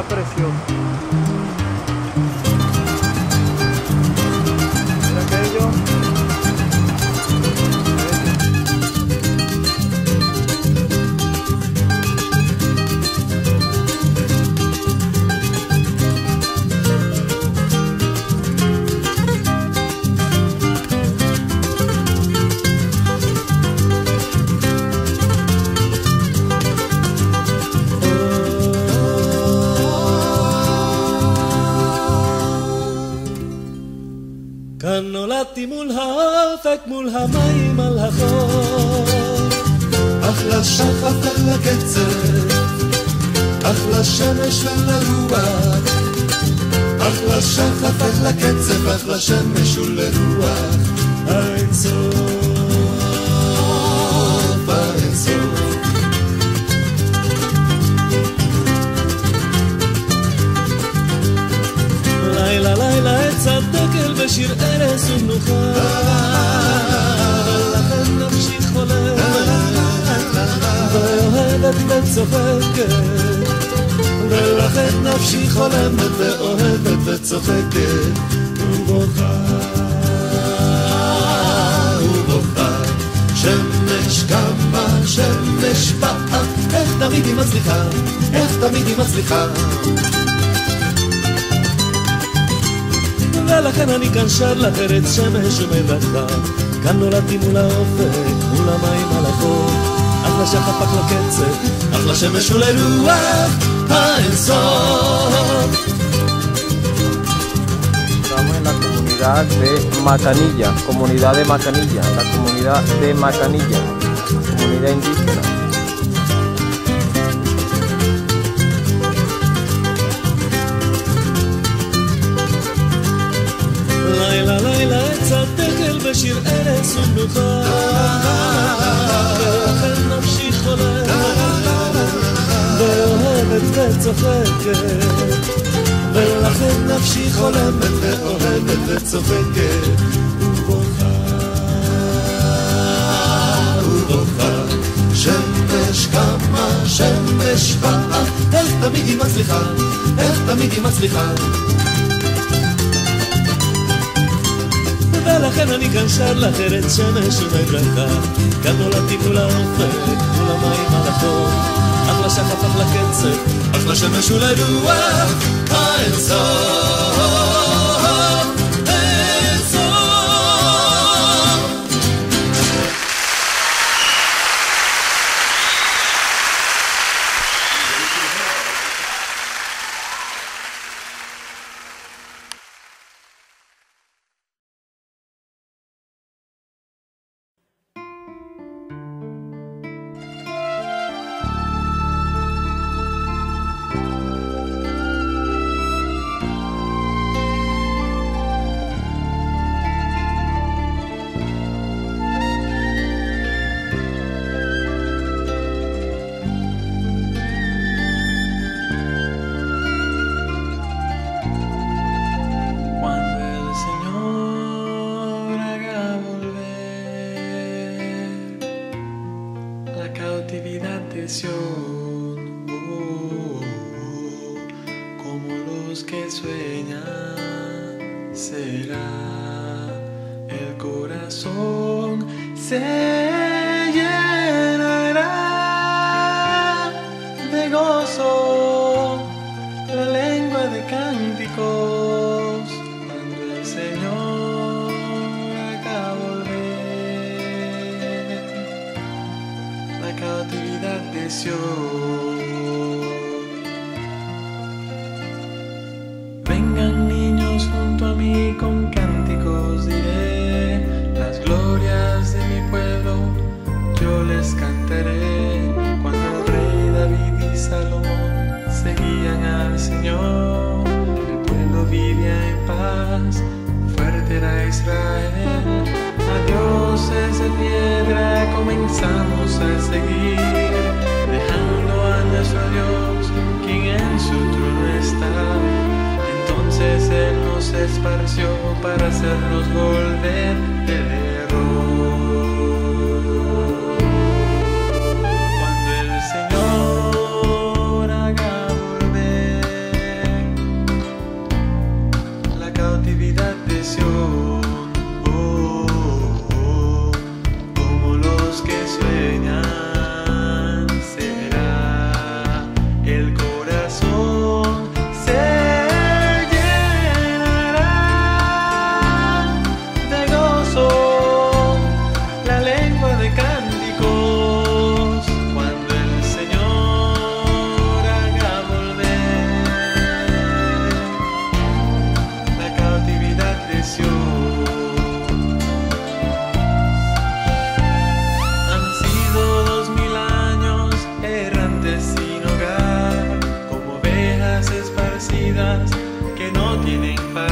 Está precioso. האופק, מול המים על החור. אך לשחף ולקצב, אך לשמש ולרוח. אך לשחף ולקצב, אך לשמש ולרוח. האין סוף, האין סוף. לילה לילה הדקל בשיר ארז ומנוחה וצוחקת ולכן נפשי חולמת ואוהבת וצוחקת ובוכה ובוכה. שמש קמה שמש באה איך תמיד היא מצליחה איך תמיד היא מצליחה. ולכן אני כאן שר לך ארץ שמש ומלאכה כאן נולדתי מול האופק, מול המים על החור אך לשחף, אך לקצב, אך לשמש ולרוח האינסוף Estamos en la comunidad de Macanilla, comunidad de Macanilla, la comunidad de Macanilla, comunidad indígena. לילה לילה עץ הדקל בשיר ארץ ומנוחה ולכן נפשי חולמת ואוהבת וצוחקת. ולכן נפשי חולמת ואוהבת וצוחקת. שמש קמה שמש באה. איך תמיד היא מצליחה. איך תמיד היא מצליחה ולכן אני כאן שר לך ארץ שמש ומברכה כאן נולדתי מול האופק, מול המים על החור. אך לשחף, אך לקצב, אך לשמש ולרוח האינסוף האינסוף será el corazón se llenará de gozo la lengua de cánticos cuando el Señor volver la cautividad de Sion. Israel. A dioses de piedra comenzamos a seguir, dejando a nuestro Dios, quien en su trono está. Entonces Él nos esparció para hacernos volver que no tienen paz.